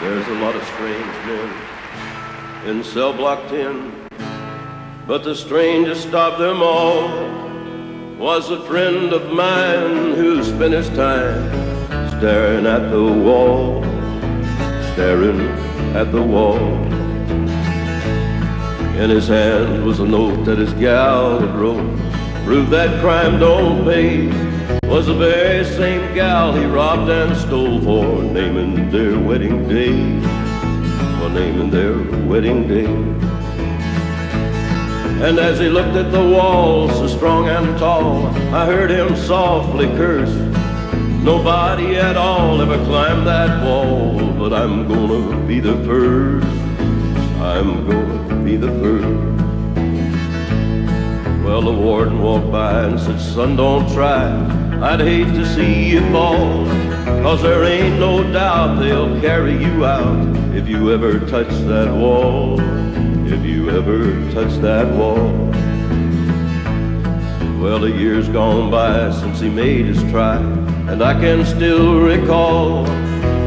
There's a lot of strange men in cell block 10, but the strangest of them all was a friend of mine who spent his time staring at the wall, staring at the wall. In his hand was a note that his gal had wrote, proved that crime don't pay was the very same gal he robbed and stole for naming their wedding day. For naming their wedding day. And as he looked at the wall, so strong and tall, I heard him softly curse. Nobody at all ever climbed that wall, but I'm gonna be the first. I'm gonna be the first. Well, the warden walked by and said, son, don't try. I'd hate to see you fall, cause there ain't no doubt they'll carry you out if you ever touch that wall, if you ever touch that wall. Well, the years gone by since he made his try, and I can still recall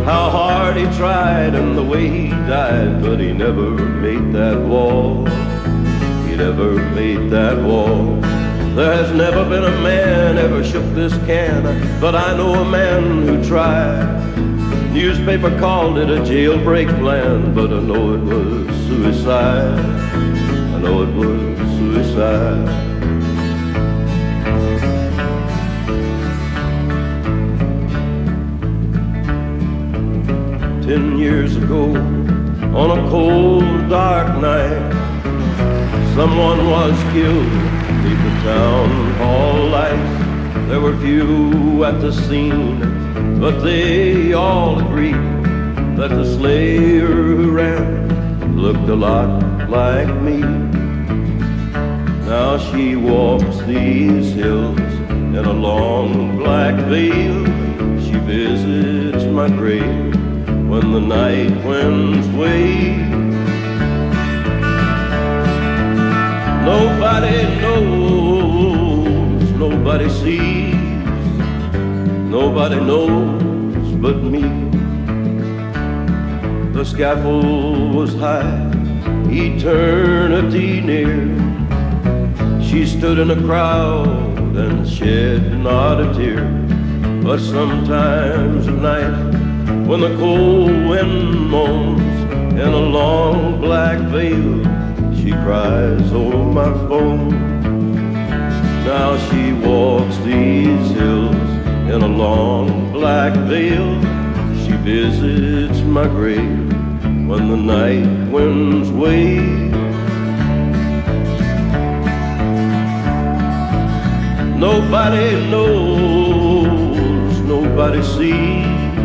how hard he tried and the way he died, but he never made that wall. Never made that wall. There has never been a man ever shook this can, but I know a man who tried. Newspaper called it a jailbreak plan, but I know it was suicide. I know it was suicide. Ten years ago, on a cold, dark night, someone was killed beneath the town hall lights. There were few at the scene, but they all agreed that the slayer who ran looked a lot like me. Now she walks these hills in a long black veil. She visits my grave when the night winds wave. Nobody knows but me. The scaffold was high, eternity near. She stood in a crowd and shed not a tear. But sometimes at night, when the cold wind moans in a long black veil, she cries over my phone. Now she walks hills in a long black veil. She visits my grave when the night winds wave. Nobody knows, nobody sees,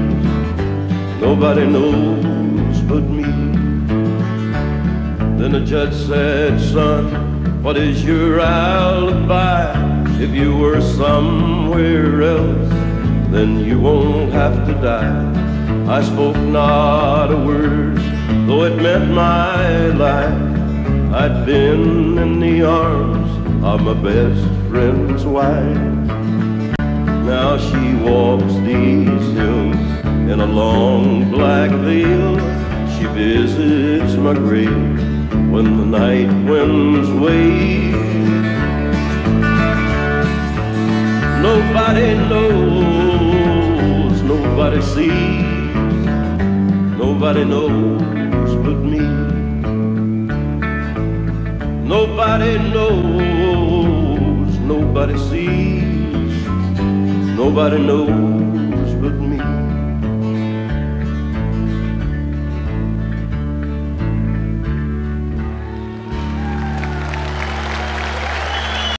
nobody knows but me. Then the judge said, son, what is your alibi? If you were somewhere else, then you won't have to die. I spoke not a word, though it meant my life. I'd been in the arms of my best friend's wife. Now she walks these hills in a long black veil. She visits my grave when the night winds wave. Nobody knows, nobody sees, nobody knows but me. Nobody knows, nobody sees, nobody knows